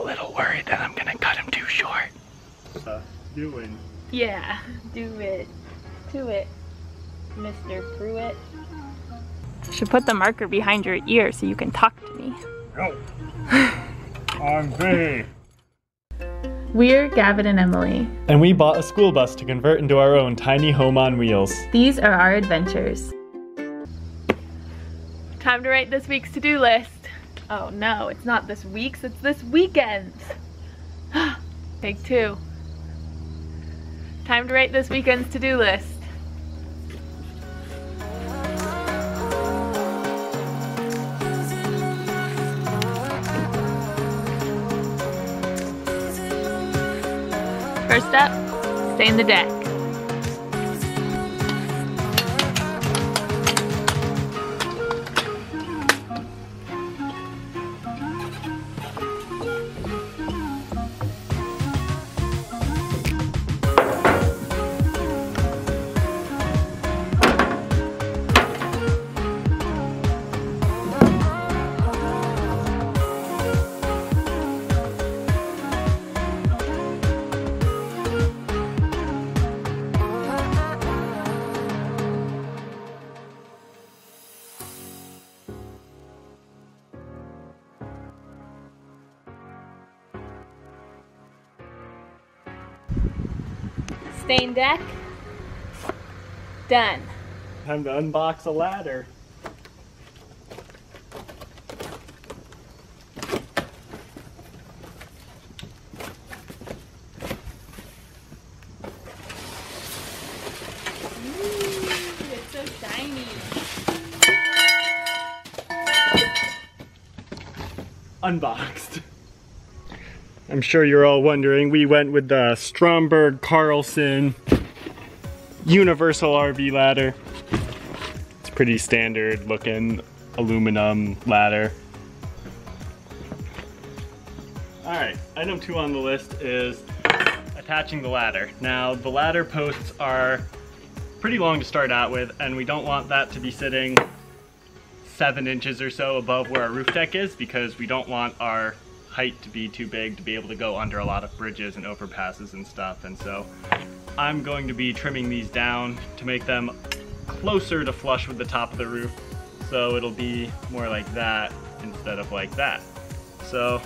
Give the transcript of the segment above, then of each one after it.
a little worried that I'm gonna cut him too short. Uh, doing. Yeah, do it. Do it, Mr. Pruitt. Should put the marker behind your ear so you can talk to me. No. I'm Vinny. We're Gavin and Emily. And we bought a school bus to convert into our own tiny home on wheels. These are our adventures. Time to write this week's to-do list. Oh no, it's not this week's, it's this weekend's. Take two. Time to write this weekend's to-do list. First up, stay in the deck. Stain deck. Done. Time to unbox a ladder. it's so shiny. Unboxed. I'm sure you're all wondering, we went with the Stromberg Carlson Universal RV ladder. It's pretty standard looking aluminum ladder. Alright, item two on the list is attaching the ladder. Now, the ladder posts are pretty long to start out with, and we don't want that to be sitting seven inches or so above where our roof deck is because we don't want our height to be too big to be able to go under a lot of bridges and overpasses and stuff. And so I'm going to be trimming these down to make them closer to flush with the top of the roof. So it'll be more like that instead of like that. So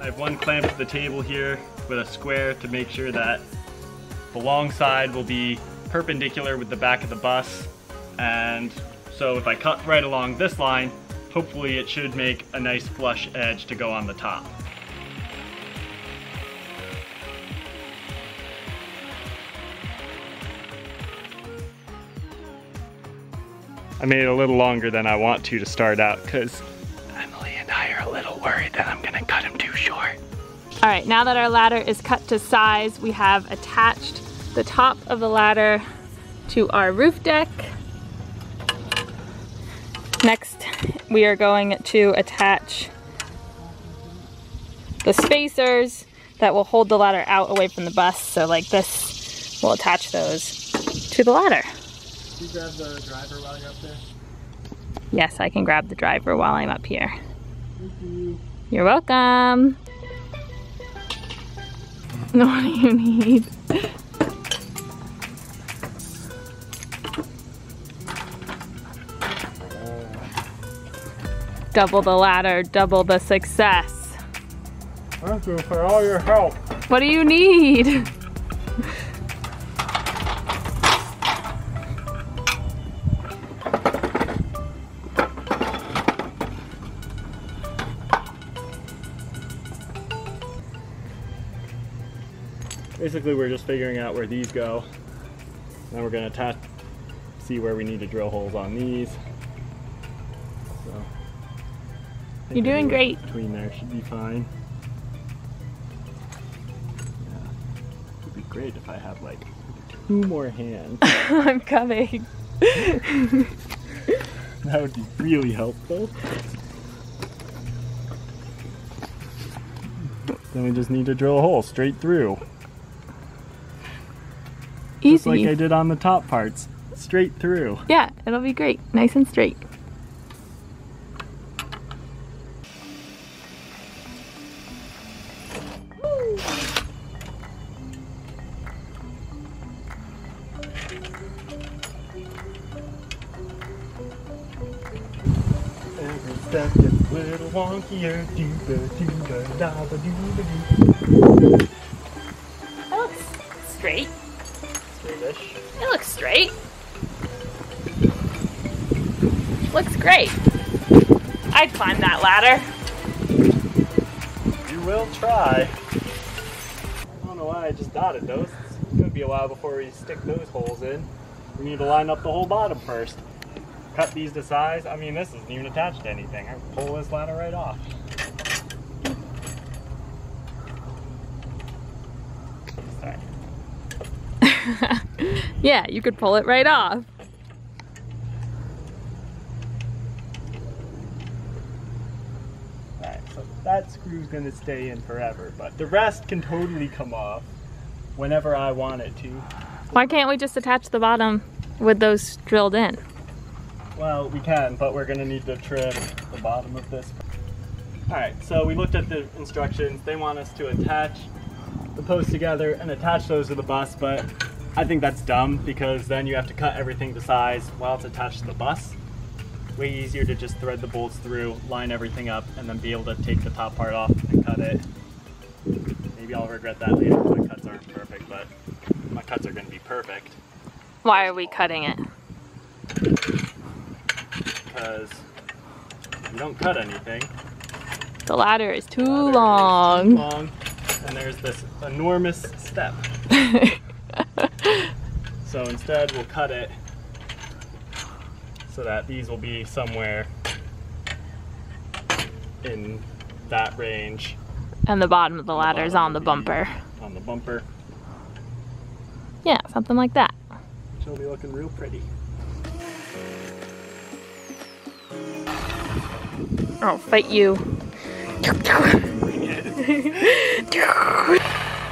I have one clamp to the table here with a square to make sure that the long side will be perpendicular with the back of the bus. And so if I cut right along this line, hopefully it should make a nice flush edge to go on the top. I made it a little longer than I want to to start out because Emily and I are a little worried that I'm gonna cut him too short. All right, now that our ladder is cut to size, we have attached the top of the ladder to our roof deck. Next, we are going to attach the spacers that will hold the ladder out away from the bus. So like this, we'll attach those to the ladder. Can you grab the driver while you're up there? Yes, I can grab the driver while I'm up here. You're welcome. What do you need? Double the ladder, double the success. Thank you for all your help. What do you need? Basically, we're just figuring out where these go. Then we're gonna attach, see where we need to drill holes on these. You're doing great. Between there should be fine. Yeah, it'd be great if I had like two more hands. I'm coming. that would be really helpful. Then we just need to drill a hole straight through. Easy. Just like I did on the top parts. Straight through. Yeah, it'll be great. Nice and straight. Gets a little wonkier. Dooba dooba daba dooba doo. That looks straight. Straightish. It looks straight. Looks great. I'd climb that ladder. You will try. I don't know why I just dotted those. It's gonna be a while before we stick those holes in. We need to line up the whole bottom first. Cut these to size. I mean, this isn't even attached to anything. I can pull this ladder right off. Sorry. yeah, you could pull it right off. Alright, so that screw's gonna stay in forever, but the rest can totally come off whenever I want it to. Why can't we just attach the bottom with those drilled in? Well, we can, but we're gonna need to trim the bottom of this. Alright, so we looked at the instructions. They want us to attach the posts together and attach those to the bus, but I think that's dumb because then you have to cut everything to size while it's attached to the bus. Way easier to just thread the bolts through, line everything up, and then be able to take the top part off and cut it. Maybe I'll regret that later. My cuts aren't perfect, but my cuts are gonna be perfect. Why are we cutting it? Because you don't cut anything. The ladder is too Ladder is long. too long, and there's this enormous step. So instead, we'll cut it so that these will be somewhere in that range and the bottom of the ladder is on the bumper. on the bumper. Yeah, something like that. which will be looking real pretty. I'll fight you.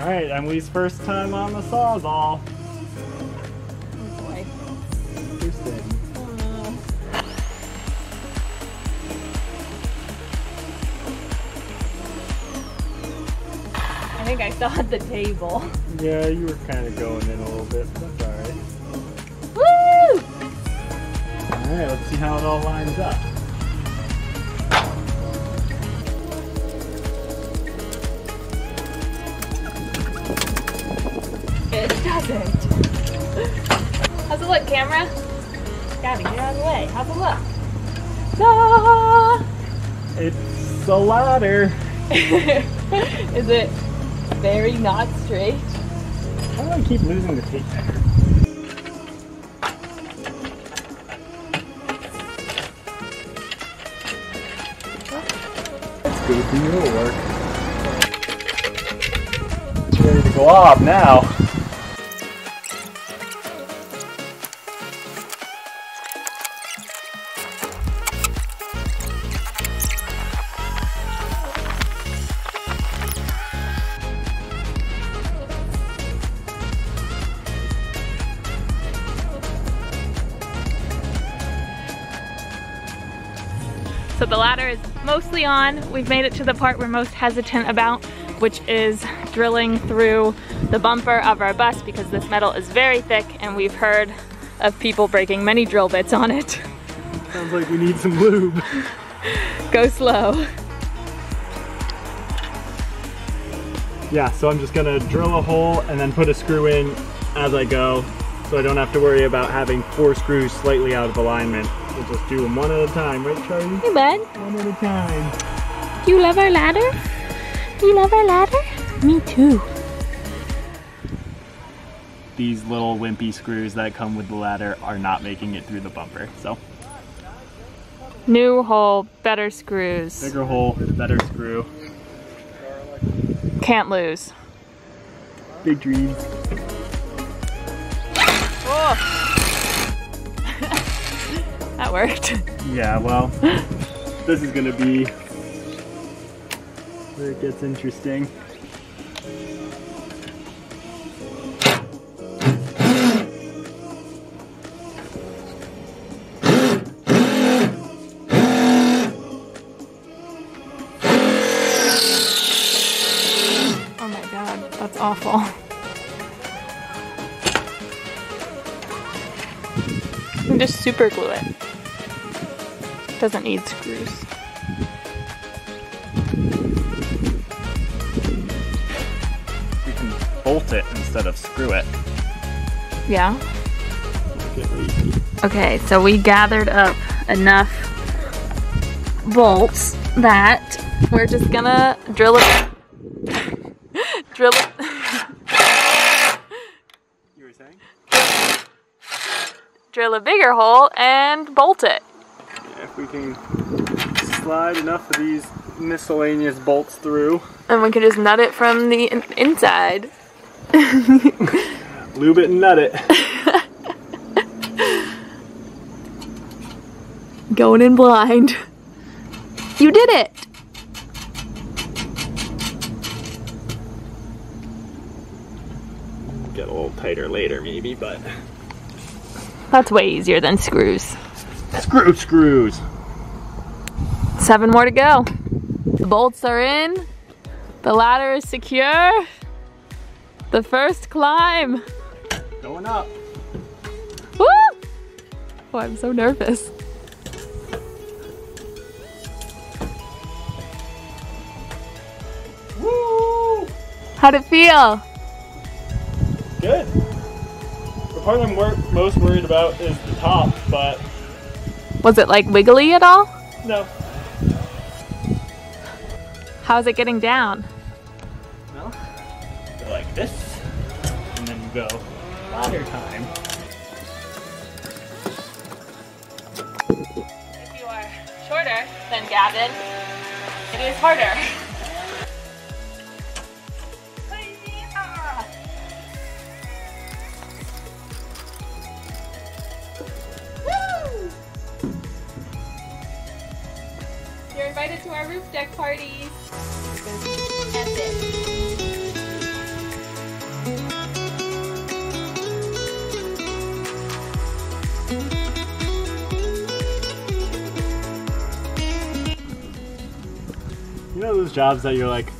All right, Emily's first time on the Sawzall. I think I still had the table. Yeah, you were kind of going in a little bit, but that's all right. Woo! All right, let's see how it all lines up. Doesn't. How's it look, camera? Gabby, get out of the way. How's it look? Ah! It's a ladder. Is it very not straight? How do I keep losing the tape measure? Let's go do your work. It's ready to go off now. So the ladder is mostly on. We've made it to the part we're most hesitant about, which is drilling through the bumper of our bus because this metal is very thick and we've heard of people breaking many drill bits on it. Sounds like we need some lube. Go slow. Yeah, so I'm just gonna drill a hole and then put a screw in as I go so I don't have to worry about having four screws slightly out of alignment. We'll just do them one at a time, right Charlie? Hey bud, One at a time. do you love our ladder? Do you love our ladder? Me too. These little wimpy screws that come with the ladder are not making it through the bumper. So New hole, better screws. bigger hole, better screw. Can't lose. Big dreams. Oh. That worked. Yeah, well, this is gonna be where it gets interesting. Oh my god, that's awful. Just super glue it doesn't need screws. You can bolt it instead of screw it. Yeah. Okay, so we gathered up enough bolts that we're just gonna drill it. drill it. Drill a bigger hole and bolt it. If we can slide enough of these miscellaneous bolts through, And we can just nut it from the in- inside. lube it and nut it. Going in blind. You did it! Get a little tighter later maybe, but That's way easier than screws. Screw screws. Seven more to go. The bolts are in. The ladder is secure. The first climb. Going up. Woo! Oh, I'm so nervous. Woo! How'd it feel? Good. The part I'm most worried about is the top, but Was it like wiggly at all? no. How's it getting down? No. Go like this, and then you go ladder time. If you are shorter than Gavin, it is harder. You're invited to our roof deck party. That's it. You know those jobs that you're like,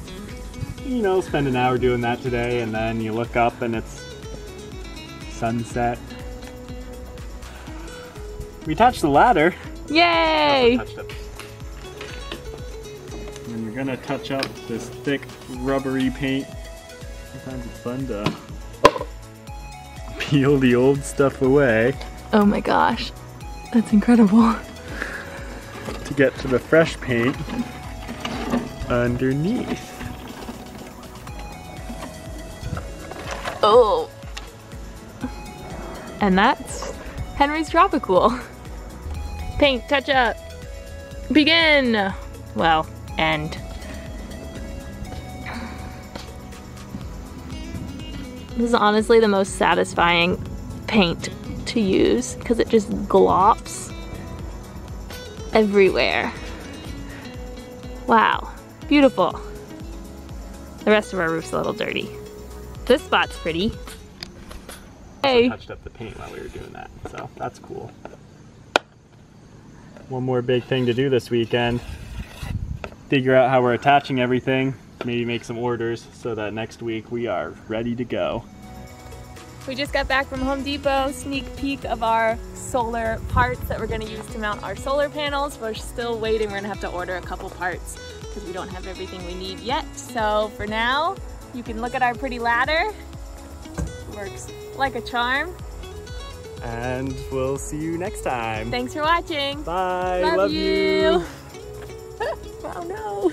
you know, spend an hour doing that today, and then you look up and it's sunset. We attached the ladder. Yay! Gonna touch up this thick rubbery paint. Sometimes it's fun to peel the old stuff away Oh my gosh, that's incredible. to get to the fresh paint underneath. Oh. And that's Henry's Tropicool. Paint touch up. Begin. Well, end. This is honestly the most satisfying paint to use because it just glops everywhere. Wow, beautiful. The rest of our roof's a little dirty. This spot's pretty. Hey. touched up the paint while we were doing that, so that's cool. One more big thing to do this weekend. Figure out how we're attaching everything, maybe make some orders so that next week we are ready to go. We just got back from Home Depot, sneak peek of our solar parts that we're gonna use to mount our solar panels. We're still waiting, we're gonna have to order a couple parts because we don't have everything we need yet. So for now, you can look at our pretty ladder. Works like a charm. And we'll see you next time. Thanks for watching. Bye. Love Love you. you. oh no.